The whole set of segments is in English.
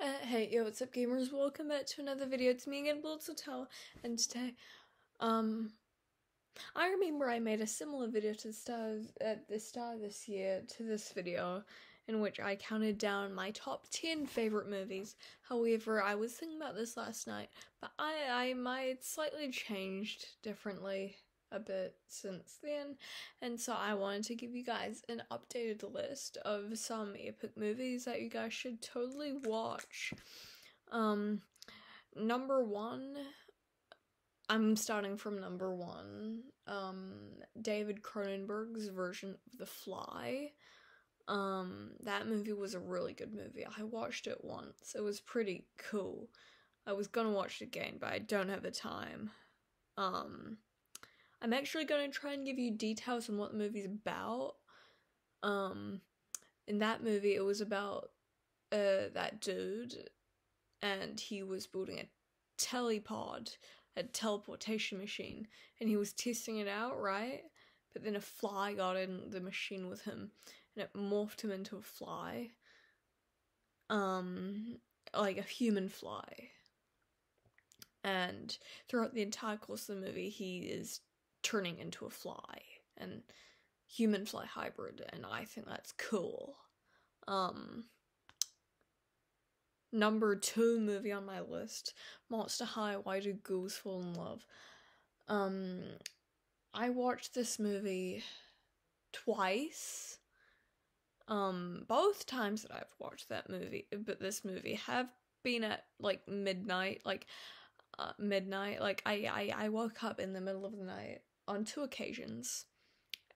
Uh, hey, yo, what's up, gamers? Welcome back to another video. It's me again, Blitz Hotel, and today, um, I remember I made a similar video to the start at the start of this year to this video, in which I counted down my top 10 favorite movies. However, I was thinking about this last night, but I, I might slightly changed differently a bit since then, and so I wanted to give you guys an updated list of some epic movies that you guys should totally watch. Um, number one, I'm starting from number one. Um, David Cronenberg's version of The Fly. Um, that movie was a really good movie. I watched it once. It was pretty cool. I was gonna watch it again, but I don't have the time. Um, I'm actually going to try and give you details on what the movie's about. Um, in that movie, it was about uh that dude, and he was building a telepod, a teleportation machine, and he was testing it out, right? But then a fly got in the machine with him, and it morphed him into a fly. Um, like a human fly. And throughout the entire course of the movie, he is turning into a fly and human fly hybrid and I think that's cool. Um number 2 movie on my list, Monster High Why Do Ghouls Fall in Love. Um I watched this movie twice. Um both times that I've watched that movie but this movie have been at like midnight like uh, midnight like I, I i woke up in the middle of the night on two occasions,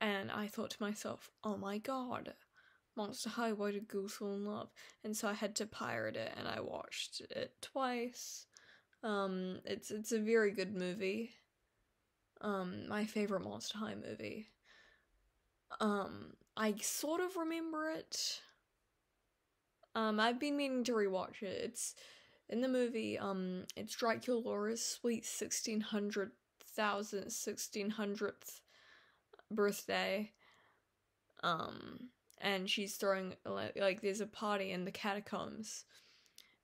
and I thought to myself, oh my god, Monster High, why did Ghouls Fall in Love? And so I had to pirate it, and I watched it twice. Um, it's it's a very good movie. Um, my favorite Monster High movie. Um, I sort of remember it. Um, I've been meaning to rewatch it. It's in the movie. Um, it's Draculaura's sweet sixteen hundred thousand sixteen hundredth birthday. Um, and she's throwing like, there's a party in the catacombs,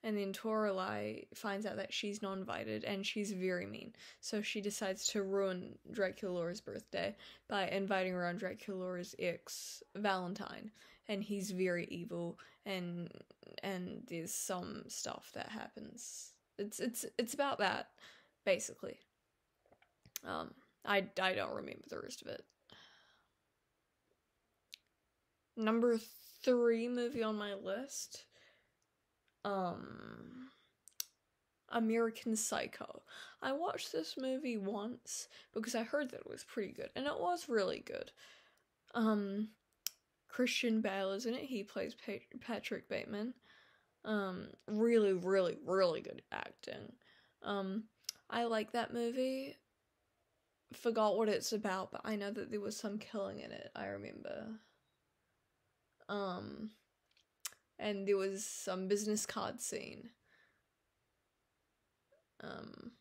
and then Toralei finds out that she's not invited, and she's very mean. So she decides to ruin Draculaura's birthday by inviting around Draculaura's ex Valentine, and he's very evil, and and there's some stuff that happens. It's it's it's about that, basically. Um, I, I don't remember the rest of it. Number three movie on my list. Um, American Psycho. I watched this movie once because I heard that it was pretty good, and it was really good. Um, Christian Bale is in it. He plays pa- Patrick Bateman. Um, really, really, really good acting. Um, I like that movie forgot what it's about, but I know that there was some killing in it. I remember. Um, and there was some business card scene. Um,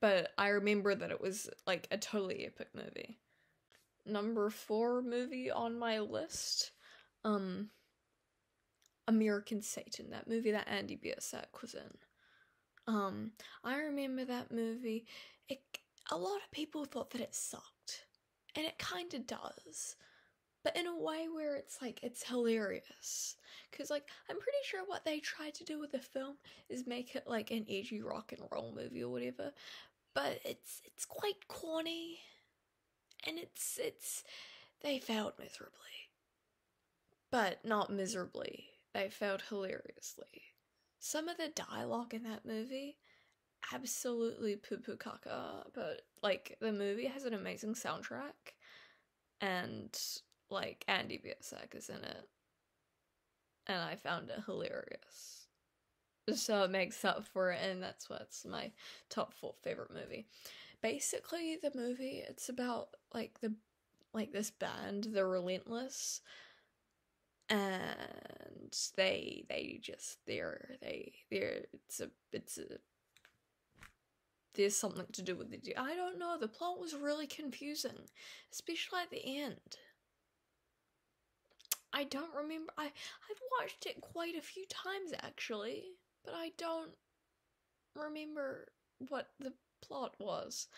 but I remember that it was like a totally epic movie. Number four movie on my list, um, American Satan, that movie that Andy Biersack was in. Um, I remember that movie. It a lot of people thought that it sucked. And it kind of does. But in a way where it's like, it's hilarious. Because, like, I'm pretty sure what they tried to do with the film is make it like an edgy rock and roll movie or whatever. But it's it's quite corny. And it's it's they failed miserably. But not miserably. They failed hilariously. Some of the dialogue in that movie absolutely poo poo caca, but like the movie has an amazing soundtrack, and like Andy Biersack is in it, and I found it hilarious. So it makes up for it, and that's what's my top four favorite movie. Basically, the movie it's about like the like this band, the Relentless, and they they just they're they they're it's a it's a there's something to do with the. I don't know. The plot was really confusing, especially at the end. I don't remember. I I've watched it quite a few times actually, but I don't remember what the plot was.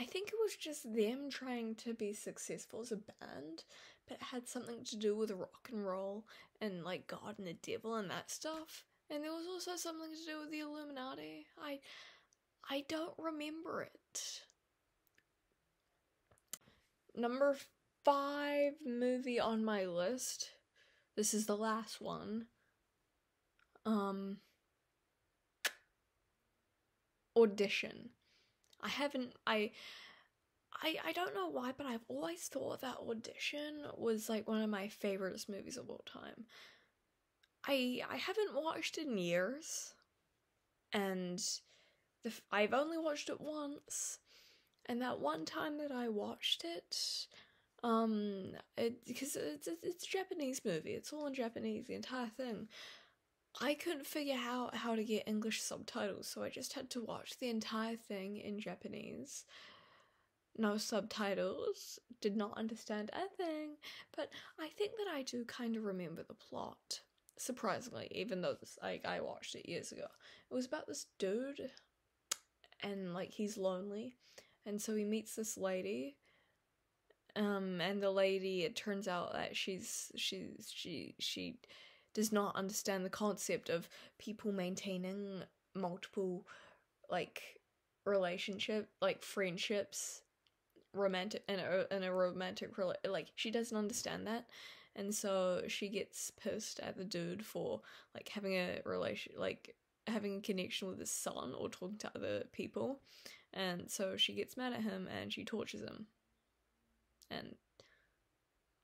I think it was just them trying to be successful as a band, but it had something to do with rock and roll and like God and the devil and that stuff. And there was also something to do with the Illuminati. I I don't remember it. Number five movie on my list. This is the last one. Um Audition. I haven't I I I don't know why, but I've always thought that Audition was like one of my favorite movies of all time. I I haven't watched in years, and the I've only watched it once, and that one time that I watched it, um, it because it's it's a Japanese movie. It's all in Japanese, the entire thing. I couldn't figure out how to get English subtitles, so I just had to watch the entire thing in Japanese. No subtitles, did not understand a thing, but I think that I do kind of remember the plot. Surprisingly, even though this, like I watched it years ago, it was about this dude, and like he's lonely, and so he meets this lady, um, and the lady it turns out that she's she's she she does not understand the concept of people maintaining multiple like relationship like friendships romantic in a, in a romantic like she doesn't understand that. And so she gets pissed at the dude for like having a relation like having a connection with his son or talking to other people and so she gets mad at him and she tortures him and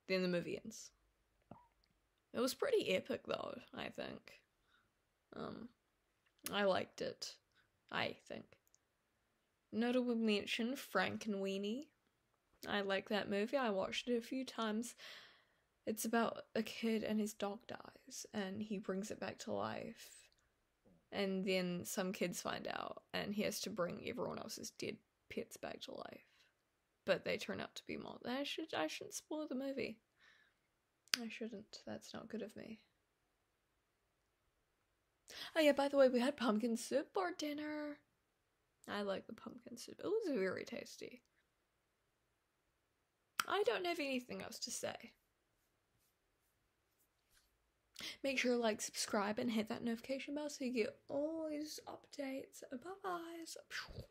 then the movie ends it was pretty epic though, I think. Um I liked it. I think. Notable mention Frankenweenie. I like that movie. I watched it a few times. It's about a kid and his dog dies and he brings it back to life. And then some kids find out and he has to bring everyone else's dead pets back to life. But they turn out to be monsters. I should I shouldn't spoil the movie. I shouldn't. That's not good of me. Oh yeah, by the way, we had pumpkin soup for dinner. I like the pumpkin soup. It was very tasty. I don't have anything else to say. Make sure to like, subscribe, and hit that notification bell so you get all these updates. Bye bye.